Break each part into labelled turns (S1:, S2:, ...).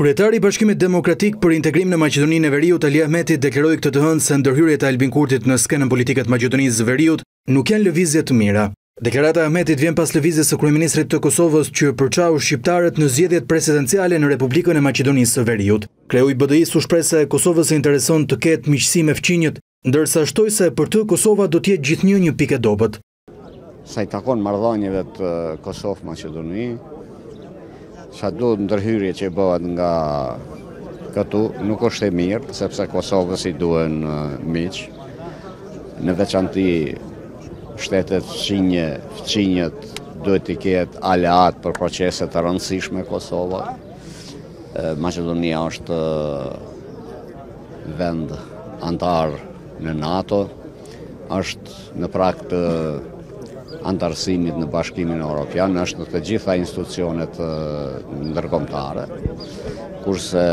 S1: Kryetari i Bashkimit Demokratik për Integrim në Maqedoninë e Veriut, Ali Ahmeti deklaroi këtë të hënë se ndërhyrjet e Albin Kurtit në skenën politike të Maqedonisë së Veriut nuk janë lëvizje të mira. Deklarata e Ahmetit vjen pas lëvizjes së kryeministrit të Kosovës që përçau shqiptarët në zgjedhjet presidenciale në Republikën e Maqedonisë së Veriut. Kreu i BDI-së u shpreh se Kosovës i intereson të ketë miqësi me fqinjët, ndërsa shtoi se për të Kosova do të jetë gjithnjë një pikë e dobët.
S2: Sa i takon marrëdhënieve të Kosovë-Maqedoni, sado ndërhyrje që bëhet nga këtu, nuk është e mirë, sepse Kosovës i duhen miq, në veçanti shtetet fqinje, fqinjët, duhet t'i ketë aleatë për procese të rëndësishme Kosova. Maqedonia është vend anëtar në NATO, është në prag të anëtarësimit në Bashkimin Europian, është në të gjitha institucionet ndërkombëtare, kurse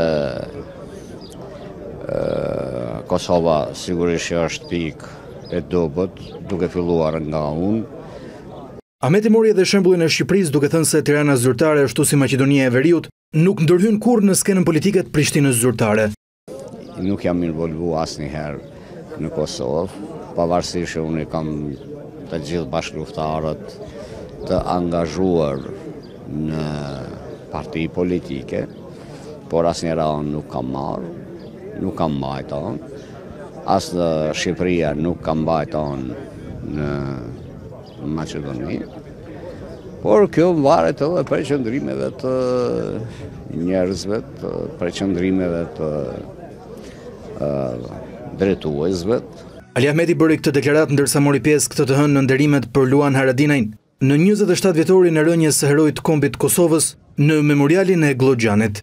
S2: Kosova sigurisht që është pikë e dobët, duke filluar nga unë,
S1: Ahmeti mori edhe shembullin e Shqipërisë duke thënë se Tirana zyrtare ashtu si Maqedonia e Veriut nuk ndërhyn kurrë në skenën politike të Prishtinës zyrtare.
S2: Nuk jam involvu asnjëherë në Kosovë, pavarësisht që unë i kam të gjithë bashkëluftarët të angazhuar në parti politike, por asnjëra anë nuk kam marrë, nuk kam mbajtë anë, as Shqipëria nuk ka mbajtë anë në në Maqedoni, por kjo varet edhe prej qëndrimeve të njerëzve, prej qëndrimeve të drejtuesve.
S1: Ali Ahmeti bëri këtë deklaratë ndërsa mori pjesë këtë të hënë në nderimet për Luan Haradinajn në 27 vjetorin e rënies së heroit të kombit të Kosovës në memorialin e Gllogjanit.